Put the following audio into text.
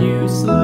useless.